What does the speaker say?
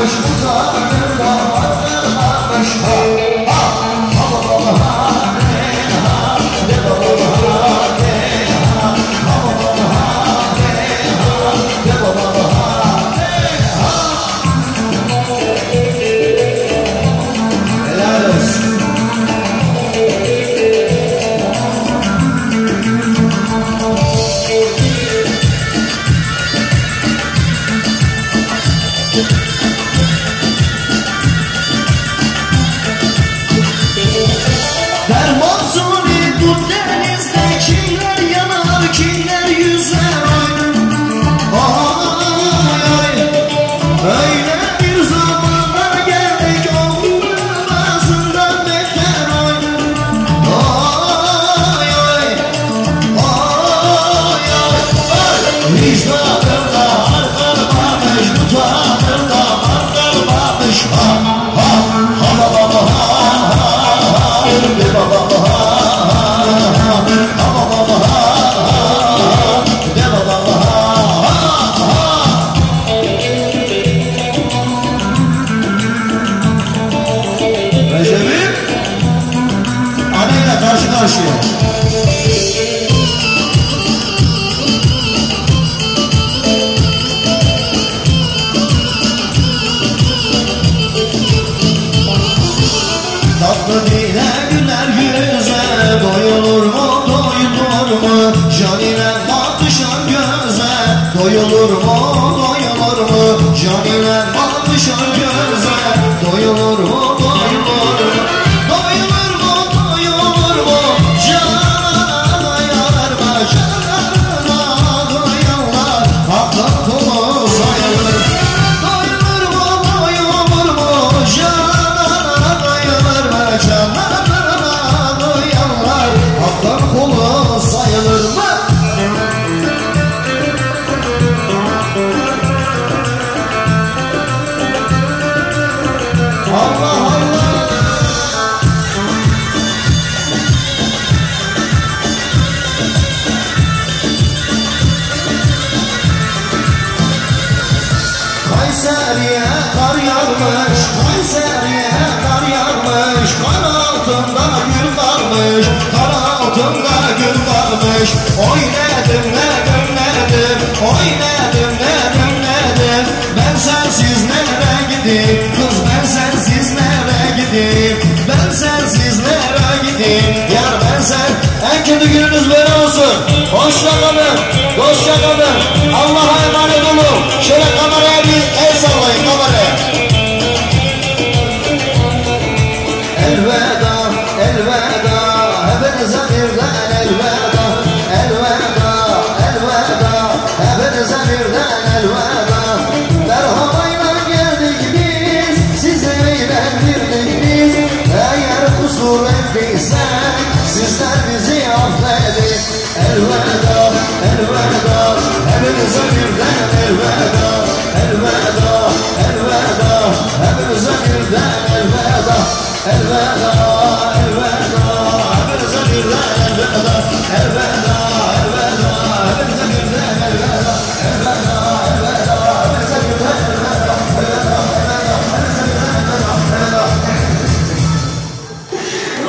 Arsch, unser Arsch, unser Arsch, unser Arsch, Canine bakışan göze Doyulur mu doyulur mu? Canine bakışan göze Doyulur mu doyulur mu Kayseri'ye kar yağmış, Kayseri'ye kar yağmış. Kar altında gül varmış, kar altında gül varmış. Oy nedim nedim nedim, oy nedim nedim nedim Ben sensiz nereye gideyim, kız ben sensiz nereye gideyim? Ben sensiz nereye gideyim, yar ben sen En kötü gününüz böyle olsun. Hoşça kalın, hoşça kalın. Allah'a emanet olun. Şöyle kameraya Elveda, elveda Hepinize birden elveda. Elveda, elveda Hepinize birden elveda. Merhabayla geldik biz Sizi eğlendirdik biz Eğer kusur ettiysek Sizler bizi affedin. Elveda, elveda Hepinize birden Elveda, elveda Elveda,